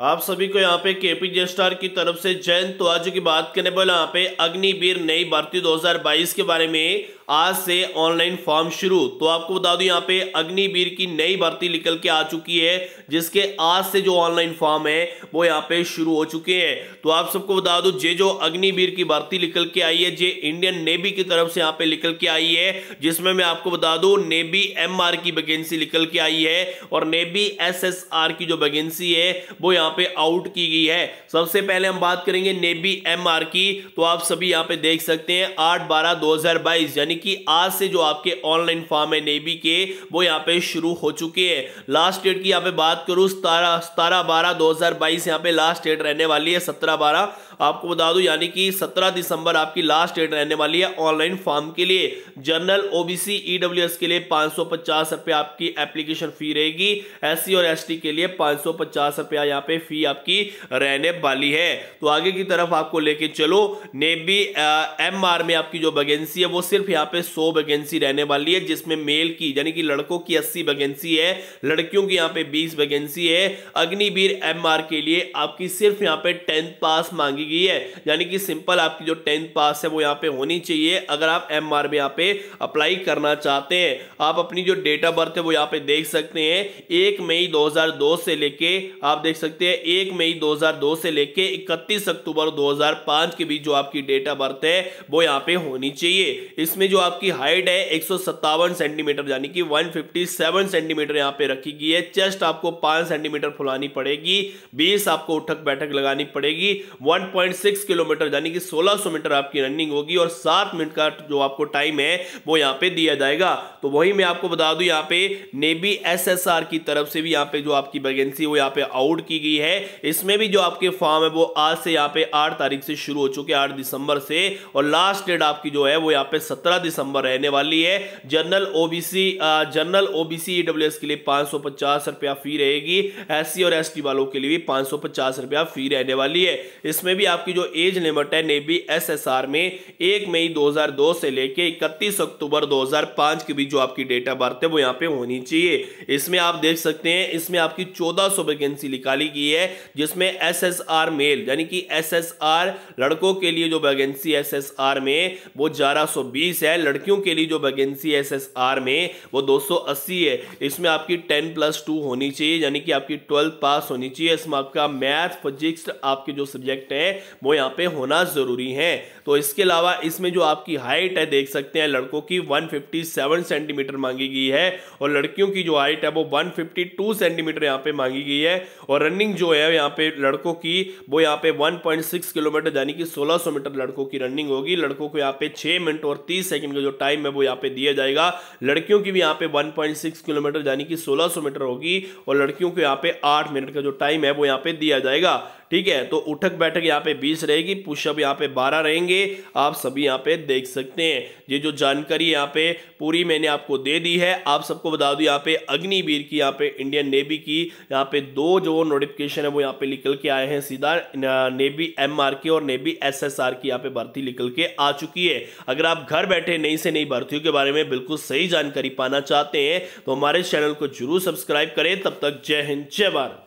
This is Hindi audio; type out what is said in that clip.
आप सभी को यहाँ पे केपी स्टार की तरफ़ से जैन तो आज की बात करने वाले यहाँ पे अग्निवीर नई भर्ती 2022 के बारे में आज से ऑनलाइन फॉर्म शुरू। तो आपको बता दूँ यहाँ पे अग्निवीर की नई भर्ती निकल के आ चुकी है, जिसके आज से जो ऑनलाइन फॉर्म है, वो यहाँ पे शुरू हो चुके हैं। तो आप सबको बता दूँ जे जो अग्निवीर की भर्ती निकल के आई है जे इंडियन नेवी की तरफ़ से यहाँ पे निकल के आई है, जिसमें मैं आपको बता दू, नेवी एम की वैकेंसी निकल के आई है, और नेवी एसएसआर की जो वैकेंसी है, वो यहाँ पे आउट की गई है। सबसे पहले हम बात करेंगे नेबी एम की। तो आप सभी यहाँ पे देख सकते हैं, आठ बारह दो हज़ार बाईस, यानी कि आज से जो आपके ऑनलाइन फॉर्म है नेबी के, वो यहाँ पे शुरू हो चुके हैं। लास्ट डेट की यहाँ पे बात करूँ सतारह सतारह बारह दो हज़ार बाईस यहाँ पर लास्ट डेट रहने वाली है, सत्रह बारह। आपको बता दूँ, यानी कि 17 दिसंबर आपकी लास्ट डेट रहने वाली है ऑनलाइन फॉर्म के लिए। जनरल ओबीसी ईडब्ल्यूएस के लिए पाँच सौ आपकी एप्लीकेशन फ़ी रहेगी। एससी और एसटी के लिए पाँच सौ यहाँ पे फ़ी आपकी रहने वाली है। तो आगे की तरफ़ आपको लेके चलो। नेवी एम आर में आपकी जो वैकेंसी है, वो सिर्फ़ यहाँ पे सौ वैकेंसी रहने वाली है, जिसमें मेल की, यानी कि लड़कों की अस्सी वैकेंसी है, लड़कियों की यहाँ पे बीस वैकेंसी है। अग्निवीर एम आर के लिए आपकी सिर्फ़ यहाँ पे टेंथ पास मांगी मांगी गई है। यानी कि सिंपल आपकी जो टेंथ पास है वो यहाँ पे होनी चाहिए। अगर आप एम आर में यहाँ पे अप्लाई करना चाहते हैं, आप अपनी जो डेट ऑफ़ बर्थ है वो यहाँ पे देख सकते हैं। एक मई 2002 से लेके, आप देख सकते हैं, एक मई 2002 से लेके 31 अक्टूबर 2005 के बीच जो आपकी डेट ऑफ़ बर्थ है, वो यहाँ पे होनी चाहिए। इसमें जो आपकी हाइट है, एक सौ सत्तावन सेंटीमीटर यानी कि 157 सेंटीमीटर यहाँ पे रखी गई है। चेस्ट आपको 5 सेंटीमीटर फुलानी पड़ेगी 20 आपको उठक बैठक लगानी पड़ेगी 1 11.6 किलोमीटर, यानी कि 1600 मीटर आपकी रनिंग होगी और सात मिनट का जो आपको टाइम है, वो यहाँ पे दिया जाएगा। तो वही मैं आपको बता दूँ, यहाँ पे नेवी एसएसआर की तरफ़ से भी यहाँ पे जो आपकी वैकेंसी, वो यहाँ पे आउट की गई है। इसमें भी जो आपके फॉर्म है, वो आज से यहाँ पे आठ तारीख से शुरू हो चुके आठ दिसंबर से। और लास्ट डेट आपकी जो है, वो यहाँ पे सत्रह दिसंबर रहने वाली है। General OBC general OBC EW के लिए पाँच रुपया फ़ी रहेगी। एससी और एसटी वालों के लिए भी पाँच रुपया फ़ी रहने वाली है। इसमें भी आपकी जो एज लिमिट है नेवी एसएसआर में एक मई 2002 से लेके 31 अक्टूबर 2005 के बीच जो आपकी डेट ऑफ़ बर्थ है, वो यहाँ पे होनी चाहिए। इसमें आप देख सकते हैं, इसमें आपकी 1400 वैकेंसी निकाली गई है, जिसमें एसएसआर मेल यानी कि एसएसआर लड़कों के लिए जो वैकेंसी एसएसआर में, वो ग्यारह है। लड़कियों के लिए जो वैकेंसी एसएसआर में, वो दो सौ अस्सी है। इसमें आपकी टेन प्लस टू होनी चाहिए, यानी कि आपकी ट्वेल्थ पास होनी चाहिए। इसमें आपका मैथ, फिजिक्स, आपके जो सब्जेक्ट है वो यहाँ पे होना ज़रूरी है। तो इसके अलावा इसमें जो आपकी हाइट है, देख सकते हैं लड़कों की 157 सेंटीमीटर मांगी गई है और लड़कियों की जो हाइट है वो 152 सेंटीमीटर यहाँ पे मांगी गई है और रनिंग जो है यहाँ पे लड़कों की, वो यहाँ पे 1.6 किलोमीटर यानी कि 1600 मीटर लड़कों की रनिंग होगी। लड़कों को यहाँ पे छह मिनट और तीस सेकंड का जो टाइम है वो यहाँ पे दिया जाएगा। लड़कियों की भी यहाँ पे वन किलोमीटर यानी कि सोलह मीटर होगी और लड़कियों को यहाँ पे आठ मिनट का जो टाइम है वो यहाँ पे दिया जाएगा। ठीक है तो उठक बैठक यहाँ पे बीस रहेगी पुशअप यहाँ पे बारह रहेंगे, आप सभी यहाँ पे देख सकते हैं। ये जो जानकारी यहाँ पे पूरी मैंने आपको दे दी है, आप सबको बता दूँ यहाँ पे अग्निवीर की, यहाँ पे इंडियन नेवी की यहाँ पे दो जो नोटिफिकेशन है वो यहाँ पे निकल के आए हैं सीधा नेवी एम की और नेवी एसएसआर की यहाँ पे भर्ती निकल के आ चुकी है। अगर आप घर बैठे नई से नई भर्तियों के बारे में बिल्कुल सही जानकारी पाना चाहते हैं तो हमारे चैनल को ज़रूर सब्सक्राइब करें। तब तक जय हिंद, जय भारत।